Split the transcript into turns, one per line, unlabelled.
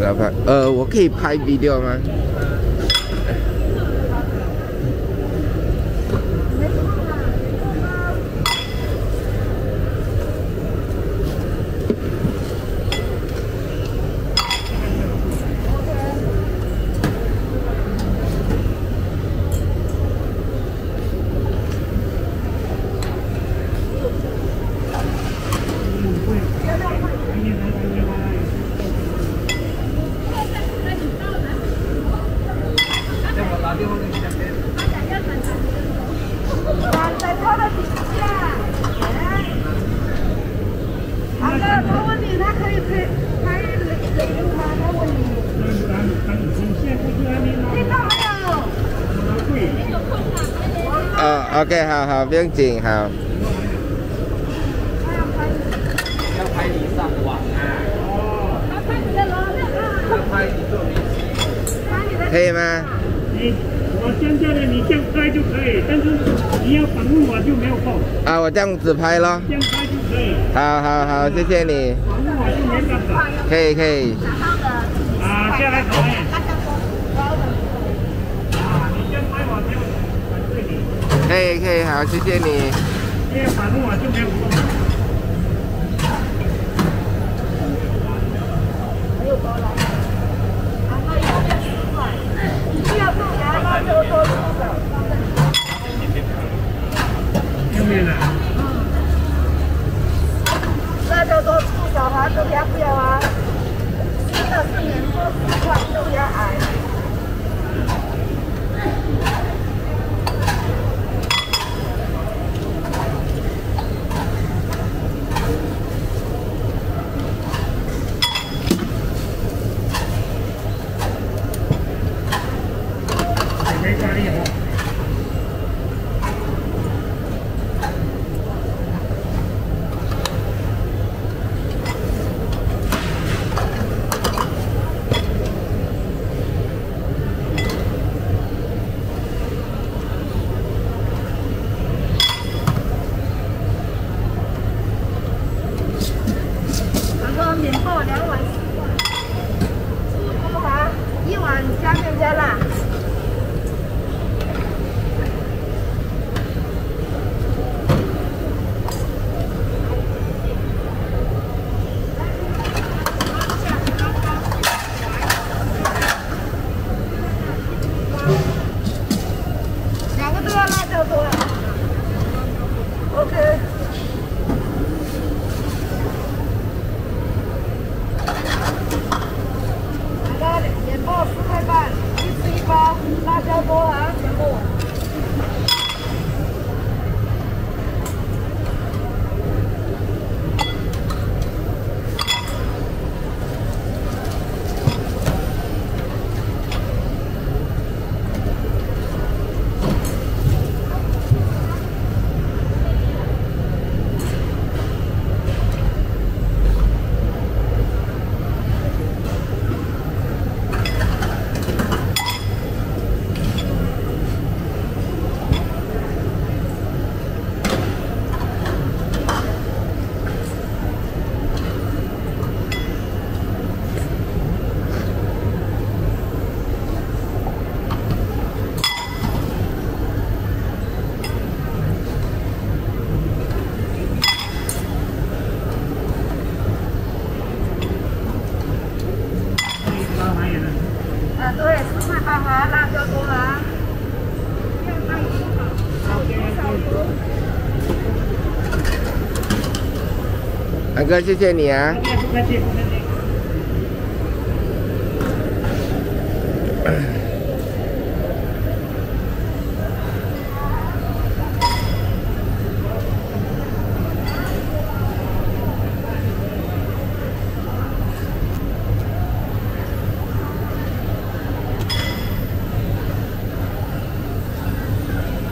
来拍，呃，我可以拍 video 吗？呃，OK，好好，不用紧，好。
要拍你上网啊！
他拍你的罗那个，
拍你做明星。
拍你的。
可以吗？
你我你，你先拍就可以，但是你要访问我就没有空，
啊，我这样子拍咯。
先拍就可以，
好好好，谢谢你。
访问我就没办法。
可以可以。
啊，下来考验。啊，你先拍我就反对你，
可以可以，好，谢谢你。
因为访问我就没有空。
需要不拿那就多出手。
右面的。
那就多出手哈，这边不要啊。新的是年货十块，就比较
没咖喱哦。
安哥，谢谢你啊。
不客气，不客气。